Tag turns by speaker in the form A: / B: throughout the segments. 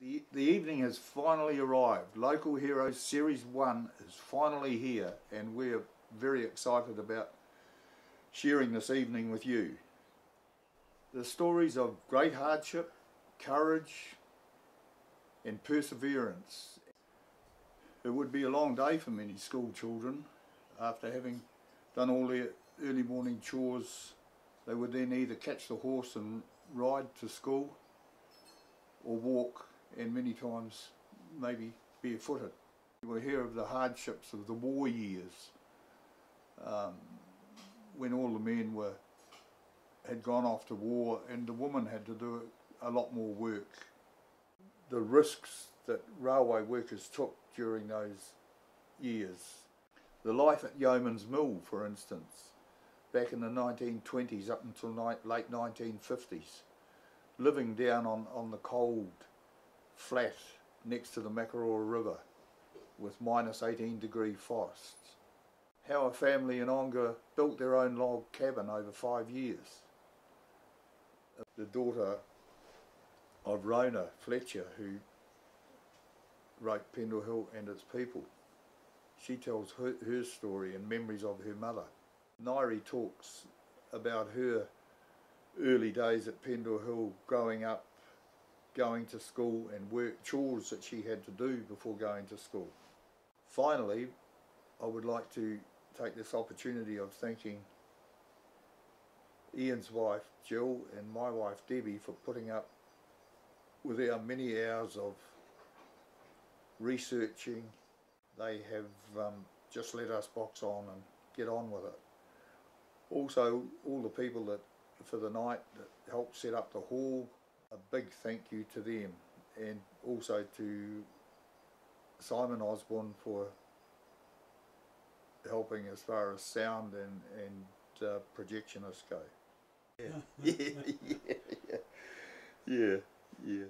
A: The, the evening has finally arrived. Local Heroes Series 1 is finally here and we're very excited about sharing this evening with you. The stories of great hardship, courage and perseverance. It would be a long day for many school children after having done all their early morning chores. They would then either catch the horse and ride to school or walk and many times maybe barefooted. We hear of the hardships of the war years um, when all the men were had gone off to war and the women had to do a lot more work. The risks that railway workers took during those years. The life at Yeoman's Mill, for instance, back in the 1920s up until late 1950s, living down on, on the cold, flat next to the Makaroro River with minus 18 degree frosts. How a family in Onga built their own log cabin over five years. The daughter of Rona Fletcher who wrote Pendle Hill and its people. She tells her, her story and memories of her mother. Nairi talks about her early days at Pendle Hill growing up going to school and work chores that she had to do before going to school. Finally, I would like to take this opportunity of thanking Ian's wife Jill and my wife Debbie for putting up with our many hours of researching. They have um, just let us box on and get on with it. Also, all the people that for the night that helped set up the hall, a big thank you to them and also to Simon Osborne for helping as far as sound and, and uh, projectionists go. Yeah, yeah, yeah, yeah, yeah,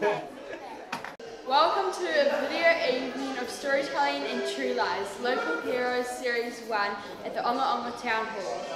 B: Welcome to a video evening of storytelling and true lies, Local Heroes Series 1 at the Onga Onga Town Hall.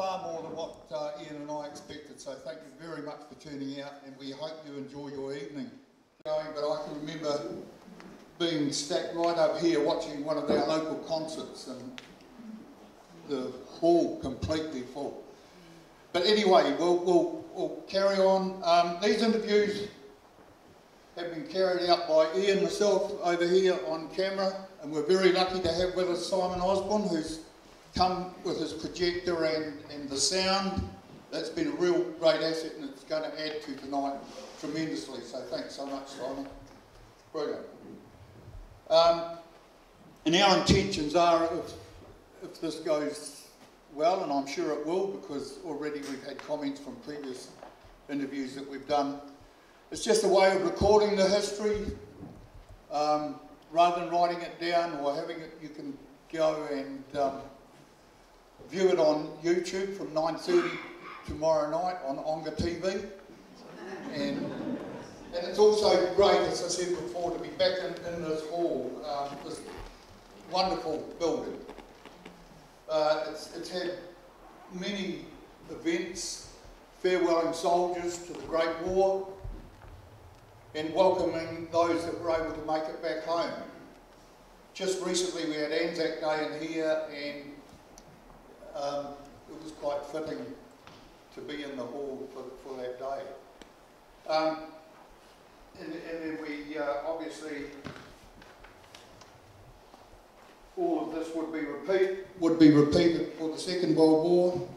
B: Far more than what uh, Ian and I expected, so thank you very much for tuning out and we hope you enjoy your evening. Going, but I can remember being stacked right up here watching one of our local concerts and the hall completely full. But anyway, we'll, we'll, we'll carry on. Um, these interviews have been carried out by Ian myself over here on camera and we're very lucky to have with us Simon Osborne who's come with his projector and, and the sound. That's been a real great asset and it's going to add to tonight tremendously. So thanks so much, Simon. Brilliant. Um, and our intentions are, if, if this goes
A: well, and I'm sure it will because already we've had comments from previous interviews that we've done. It's just a way of recording the history. Um, rather than writing it down or having it, you can go and um, view it on YouTube from 9.30 tomorrow night on Onga TV. And, and it's also great, as I said before, to be back in, in this hall, um, this wonderful building. Uh, it's, it's had many events, farewelling soldiers to the Great War, and welcoming those that were able to make it back home. Just recently we had Anzac Day in here and um, it was quite fitting to be in the hall for, for that day. Um, and, and, then we uh, obviously all of this would be repeat would be repeated for the Second World War.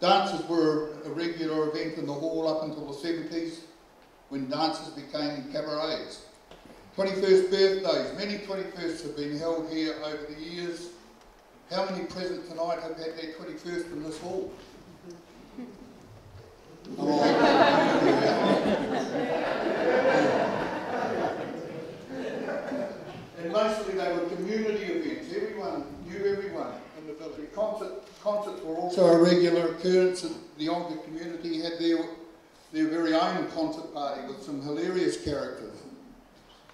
A: Dances were a regular event in the hall up until the 70s when dances became cabarets. 21st birthdays, many 21sts have been held here over the years. How many present tonight have had their 21st in this hall? oh. and mostly they were community events. Everyone knew everyone in the village. Concert, concerts were also a regular occurrence. That the older community had their their very own concert party with some hilarious characters.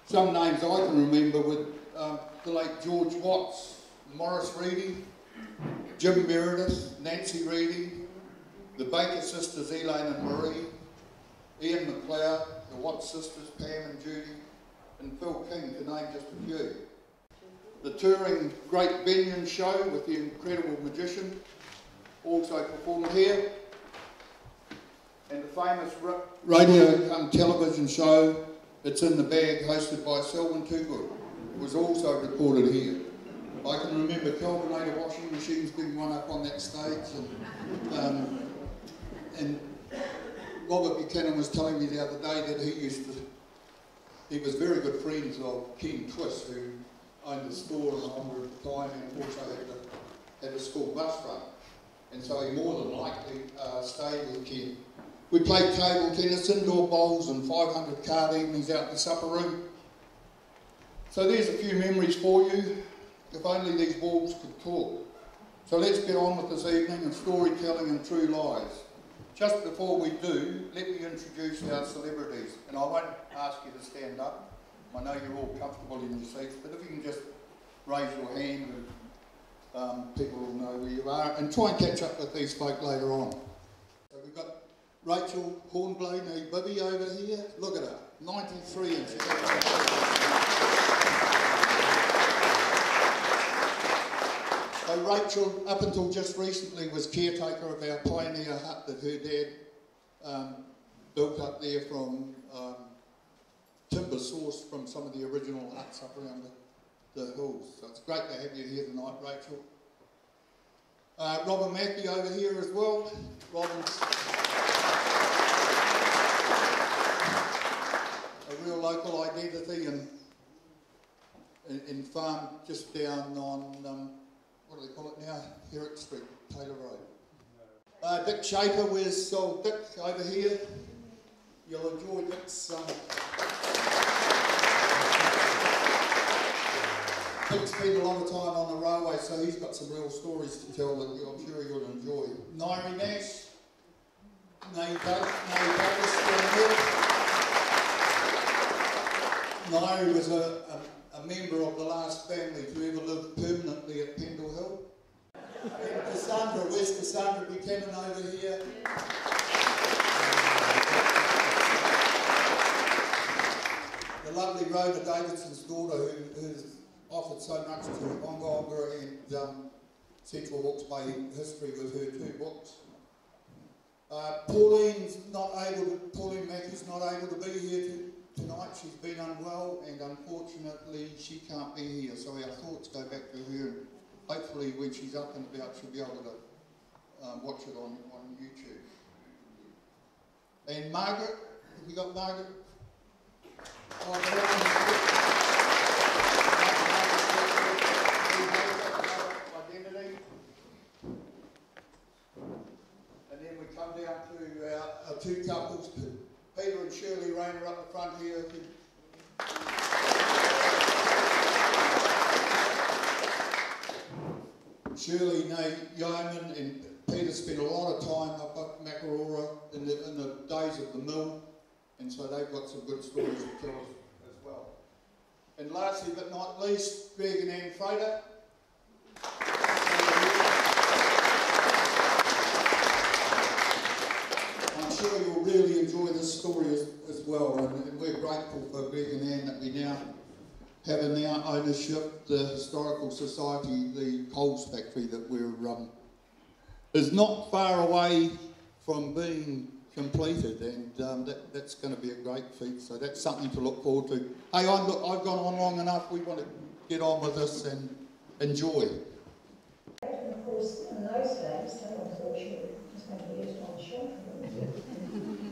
A: Some names I can remember with um, the late George Watts, Morris Reedy, Jim Meredith, Nancy Reedy, the Baker sisters Elaine and Marie, Ian McLeod, the Watts sisters Pam and Judy, and Phil King to name just a few. The touring Great Benyon show with the incredible magician also performed here and the famous radio and television show It's in the Bag hosted by Selwyn Toogood was also recorded here. I can remember Kelvinator washing machines being one up on that stage and, um, and Robert Buchanan was telling me the other day that he used to, he was very good friends of Ken Twist who owned the store in the time and also had the, had the school bus run. And so he more than likely uh, stayed with Ken we played table tennis, indoor bowls and 500 card evenings out in the supper room. So there's a few memories for you, if only these walls could talk. So let's get on with this evening of storytelling and true lies. Just before we do, let me introduce our celebrities. And I won't ask you to stand up. I know you're all comfortable in your seats, but if you can just raise your hand and um, people will know where you are. And try and catch up with these folk later on. So we've got Rachel Hornblade, a Bibby over here. Look at her, 93 and she's So Rachel, up until just recently, was caretaker of our pioneer hut that her dad um, built up there from um, timber sourced from some of the original huts up around the, the hills. So it's great to have you here tonight, Rachel. Uh, Robin Matthew over here as well. Robin's a real local identity and in, in farm just down on, um, what do they call it now? Herrick Street, Taylor Road. Uh, Dick Shaper, where's old Dick over here? You'll enjoy Dick's um, Been a long time on the railway, so he's got some real stories to tell that I'm sure you'll enjoy. Nairi Nash, Nay Nairi was a, a, a, member of the last family to ever live permanently at Pendle Hill. And Cassandra, where's Cassandra Buchanan over here? The lovely Rhoda Davidson's daughter who, who's offered so much to Onga and um, Central Hawke's Bay history with her two books. Uh, Pauline's not able to, Pauline Mackey's not able to be here to, tonight. She's been unwell and unfortunately she can't be here. So our thoughts go back to her. and Hopefully when she's up and about she'll be able to um, watch it on, on YouTube. And Margaret, have we got Margaret? Oh, two couples, Peter and Shirley Rayner up the front here. Shirley Nay Yeoman and Peter spent a lot of time up at Makaroro in the, in the days of the mill, and so they've got some good stories to tell us as well. And lastly but not least, Greg and Ann Frater. I'm sure you'll really enjoy this story as, as well, and, we're grateful for Greg and Ann that we now have in our ownership the Historical Society, the Coles factory that we're um, is not far away from being completed, and um, that, that's going to be a great feat. So that's something to look forward to. Hey, I'm, I've gone on long enough. We want to get on with this and enjoy.
C: Of course, in those days, no one thought she was going to use one shop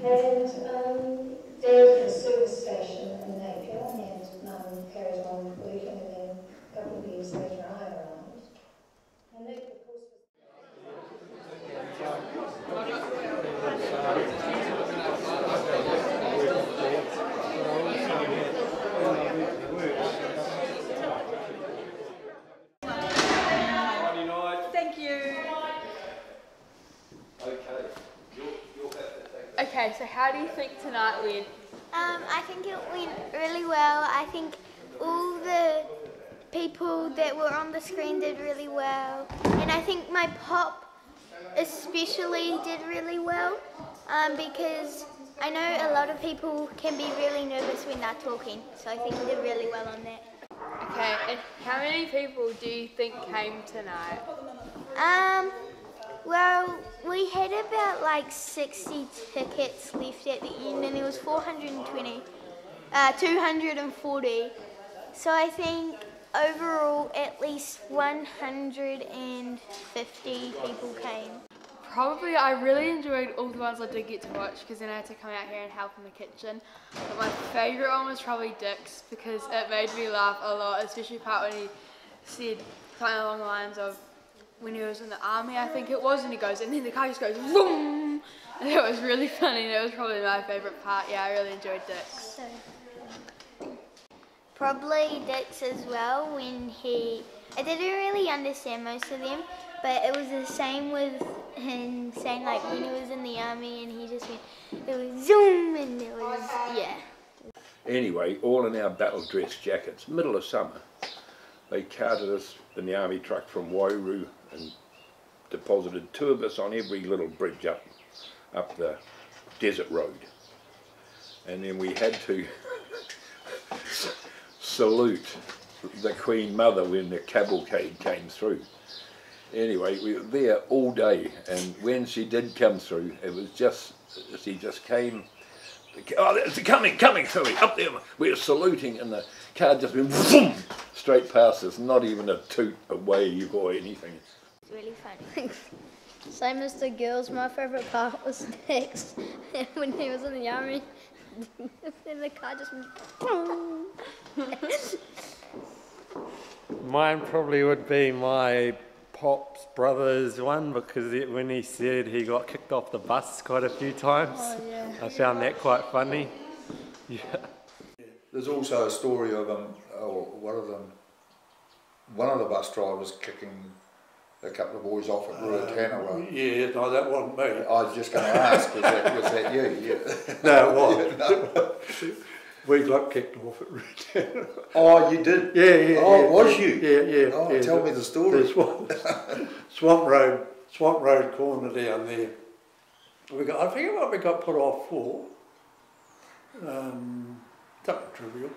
C: And um, there was a service station in Napier, and Mum carried on working, and then a couple of years later I arrived. And that, of course, was
B: Thank you. Okay, so how do you think tonight went?
D: Um, I think it went really well. I think all the people that were on the screen did really well. And I think my pop especially did really well um, because I know a lot of people can be really nervous when they're talking. So I think they did really well on that.
B: Okay, and how many people do you think came tonight?
D: Um, well, we had about like 60 tickets left at the end, and there was 420, uh, 240. So I think overall at least 150 people came.
B: Probably, I really enjoyed all the ones I did get to watch because then I had to come out here and help in the kitchen. But my favourite one was probably Dick's because it made me laugh a lot, especially part when he said something along the lines of when he was in the army, I think it was, and he goes, and then the car just goes boom, and it was really funny. And it was probably my favourite part. Yeah, I really enjoyed Dick's.
D: So probably Dix as well when he. I didn't really understand most of them, but it was the same with him saying like when he was in the army and he just went, it was zoom and it was yeah.
E: Anyway, all in our battle dress jackets, middle of summer. They carted us in the army truck from Waiouru and deposited two of us on every little bridge up, up the desert road. And then we had to salute the Queen Mother when the cavalcade came through. Anyway, we were there all day, and when she did come through, it was just, she just came Oh, it's coming, coming, sorry, up there. We were saluting, and the car just went straight past us, not even a toot, a wave, or anything.
D: It's really funny.
F: Same as the girls, my favourite part was next when he was in the army. then the car just went boom.
G: Mine probably would be my Pop's brother's one because it, when he said he got kicked off the bus quite a few times, oh,
F: yeah.
G: I found that quite funny. Yeah.
H: There's also a story of him, or one of them, one of the bus drivers kicking a couple of boys off at Rua Ruataniwha.
I: Yeah, no, that wasn't me.
H: I was just going to ask, was that, was that you? Yeah.
I: No, it wasn't. we got kicked off at Red
H: Oh, you did?
I: Yeah, yeah.
H: Oh,
I: yeah,
H: was
I: yeah,
H: you?
I: Yeah, yeah.
H: Oh,
I: yeah,
H: tell me the story.
I: The swamp, swamp Road, Swamp Road corner down there. We got, I forget what we got put off for. Um, something trivial.